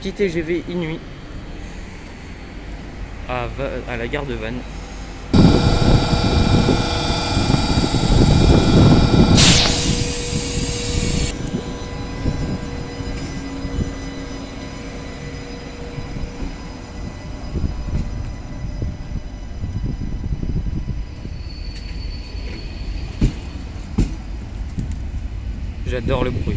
Petit TGV Inuit à, à la gare de Vannes. J'adore le bruit.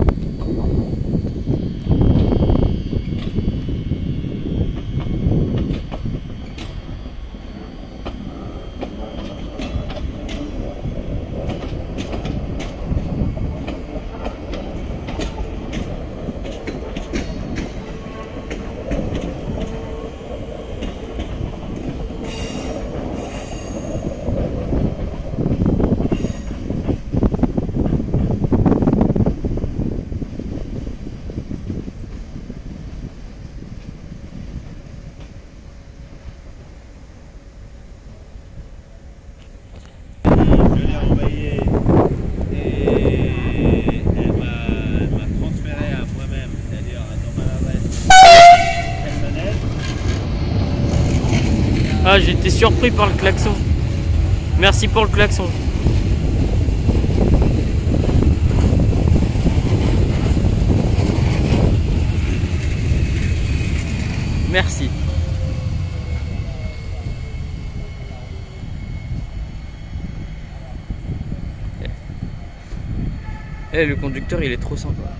Ah, j'étais surpris par le klaxon. Merci pour le klaxon. Merci. Eh, le conducteur, il est trop sympa.